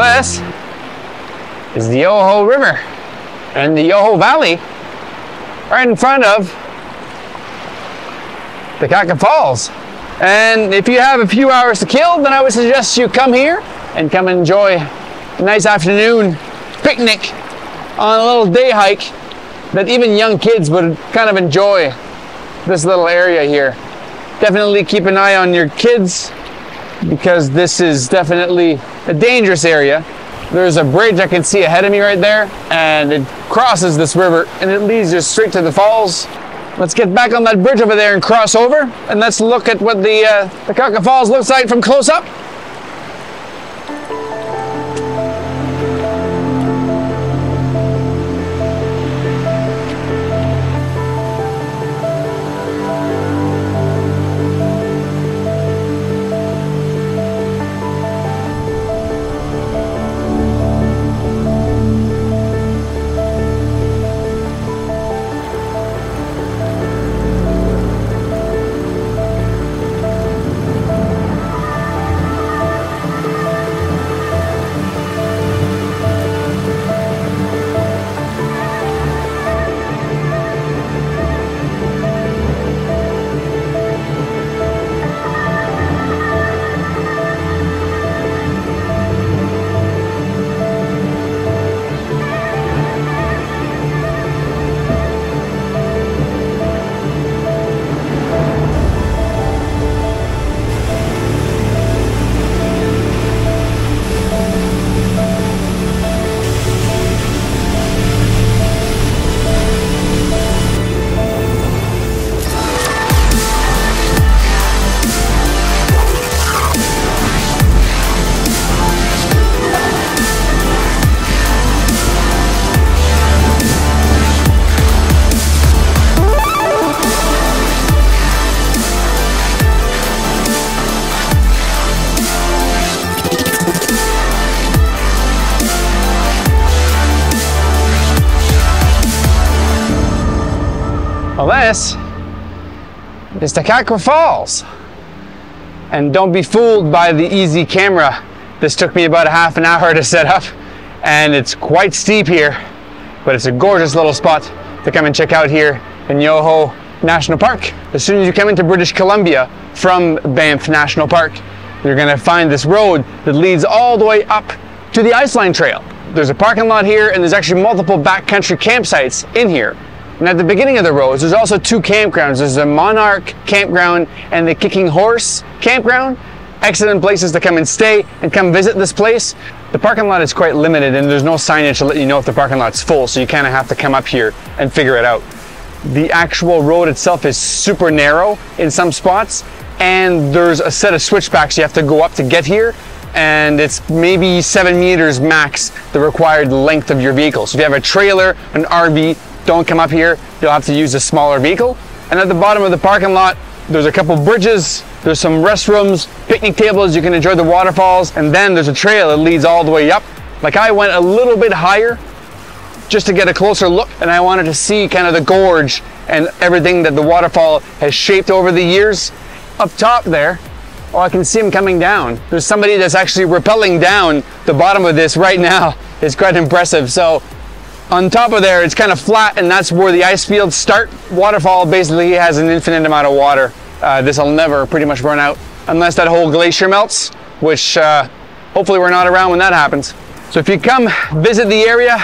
this is the Yoho River and the Yoho Valley right in front of Takakkaw Falls. And if you have a few hours to kill, then I would suggest you come here and come enjoy a nice afternoon picnic on a little day hike that even young kids would kind of enjoy this little area here. Definitely keep an eye on your kids because this is definitely a dangerous area. There's a bridge I can see ahead of me right there and it crosses this river and it leads you straight to the falls. Let's get back on that bridge over there and cross over and let's look at what the, uh, Takakkaw Falls looks like from close up. This is Takakkaw Falls. And don't be fooled by the easy camera. This took me about a half an hour to set up, and it's quite steep here, but it's a gorgeous little spot to come and check out here in Yoho National Park. As soon as you come into British Columbia from Banff National Park, you're gonna find this road that leads all the way up to the Iceline Trail. There's a parking lot here, and there's actually multiple backcountry campsites in here. And at the beginning of the roads, there's also two campgrounds. There's the Monarch Campground and the Kicking Horse Campground. Excellent places to come and stay and come visit this place. The parking lot is quite limited and there's no signage to let you know if the parking lot's full, so you kind of have to come up here and figure it out. The actual road itself is super narrow in some spots, and there's a set of switchbacks you have to go up to get here, and it's maybe seven meters max the required length of your vehicle. So if you have a trailer, an RV, don't come up here. You'll have to use a smaller vehicle. And at the bottom of the parking lot, there's a couple bridges, there's some restrooms, picnic tables, you can enjoy the waterfalls, and then there's a trail that leads all the way up. Like I went a little bit higher just to get a closer look, and I wanted to see kind of the gorge and everything that the waterfall has shaped over the years. Up top there, oh, I can see him coming down. There's somebody that's actually rappelling down the bottom of this right now. It's quite impressive. So on top of there, it's kind of flat and that's where the ice fields start. Waterfall basically has an infinite amount of water. Uh, this will never pretty much run out unless that whole glacier melts, which uh, hopefully we're not around when that happens. So if you come visit the area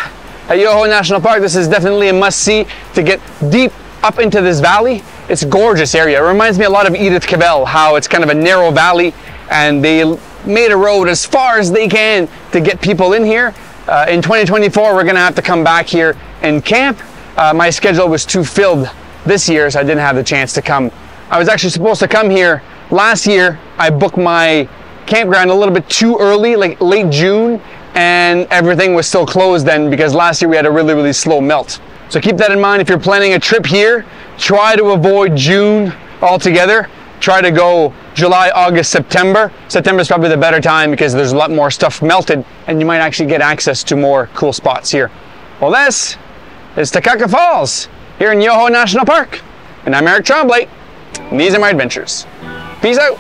at Yoho National Park, this is definitely a must-see to get deep up into this valley. It's a gorgeous area. It reminds me a lot of Edith Cavell, how it's kind of a narrow valley and they made a road as far as they can to get people in here uh, in 2024, we're gonna have to come back here and camp. Uh, my schedule was too filled this year, so I didn't have the chance to come. I was actually supposed to come here last year. I booked my campground a little bit too early, like late June, and everything was still closed then because last year we had a really, really slow melt. So keep that in mind if you're planning a trip here. Try to avoid June altogether. Try to go July, August, September. September is probably the better time because there's a lot more stuff melted and you might actually get access to more cool spots here. Well, this is Takakkaw Falls here in Yoho National Park. And I'm Eric Tremblay, and these are my adventures. Peace out.